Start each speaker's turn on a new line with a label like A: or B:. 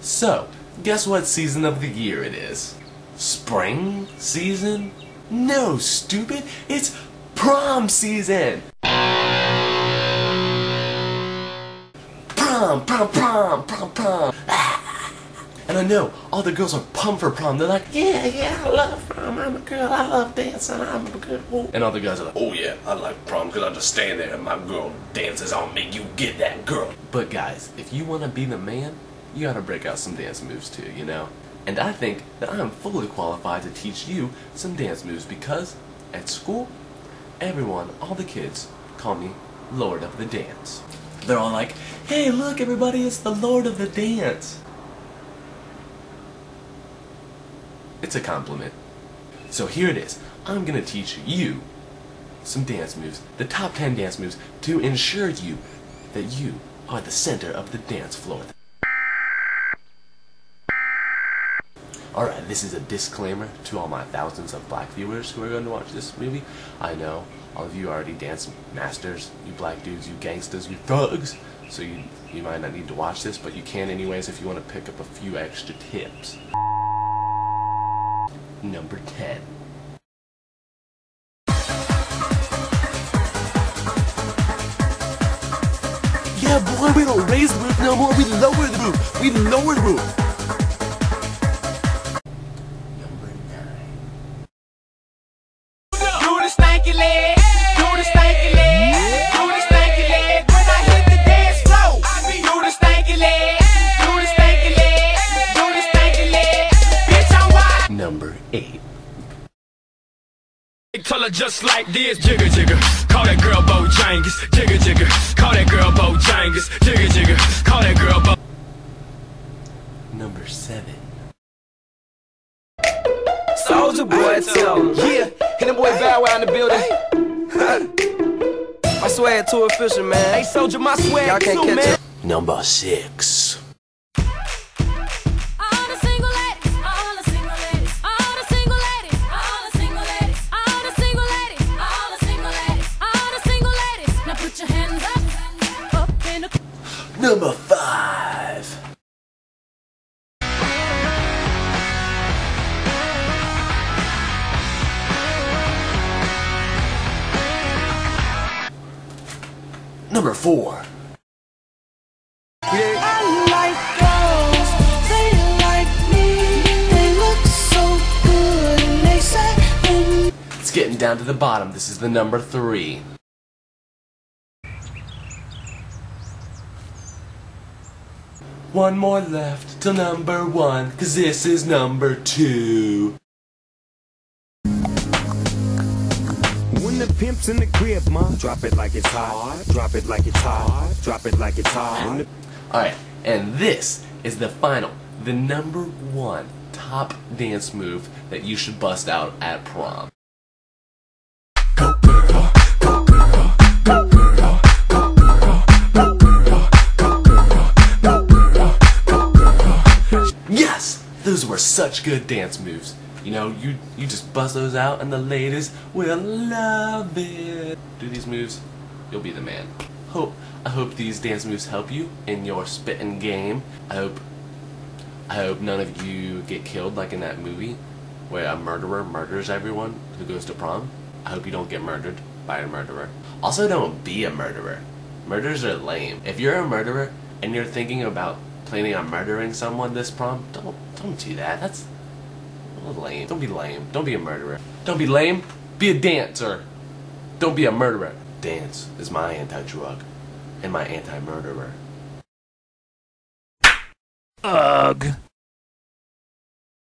A: So, guess what season of the year it is? Spring season? No, stupid! It's prom season! Prom, prom, prom, prom, prom! Ah. And I know all the girls are pumped for prom. They're like, yeah, yeah, I love prom. I'm a girl. I love dancing. I'm a good boy. And all the guys are like, oh yeah, I like prom because I just stand there and my girl dances on me. You get that girl. But guys, if you want to be the man, you gotta break out some dance moves too, you know? And I think that I am fully qualified to teach you some dance moves because at school, everyone, all the kids, call me Lord of the Dance. They're all like, hey, look, everybody, it's the Lord of the Dance. It's a compliment. So here it is. I'm gonna teach you some dance moves, the top 10 dance moves, to ensure you that you are the center of the dance floor. Alright, this is a disclaimer to all my thousands of black viewers who are going to watch this movie. I know all of you already dance masters, you black dudes, you gangsters, you thugs, so you, you might not need to watch this, but you can anyways if you want to pick up a few extra tips. Number 10. Yeah, boy, we don't raise the roof no more, we lower the roof. We lower the roof.
B: Stanky leg, do the stanky leg, do the stanky leg. When I hit the dance floor, I do the stanky leg, do the stanky leg, do the stanky leg. Bitch, I'm wild.
A: Number 8.
C: Tell her just like this, jigger jigger. Call that girl Bojangles, jigger jigger. Call that girl Bojangles, jigger jigger. Call that girl Bo.
A: Number 7.
D: Soulja Boy, tell him. Yeah, and the boy Bow Wow in the building. my swag too official, man. Hey, soldier, my swag Y'all can't
B: too,
D: catch
B: man.
D: up.
A: Number 6.
E: All the
F: say when
A: It's getting down to the bottom. This is the number 3. One more left till number 1, cause this is number 2.
G: Pimp's in the crib, ma, drop it like it's hot. Drop it like it's hot. Drop it like it's hot.
A: Alright, and this is the final, the number one top dance move that you should bust out at prom. Yes! Those were such good dance moves. You know, you you just bust those out and the ladies will love it. Do these moves, you'll be the man. Hope I hope these dance moves help you in your spitting game. I hope I hope none of you get killed like in that movie where a murderer murders everyone who goes to prom. I hope you don't get murdered by a murderer. Also don't be a murderer. Murders are lame. If you're a murderer and you're thinking about planning on murdering someone this prom, don't don't do that. That's lame. Don't be lame. Don't be a murderer. Don't be lame. Be a dancer. Don't be a murderer. Dance is my anti-drug and my anti-murderer.
C: Ugh.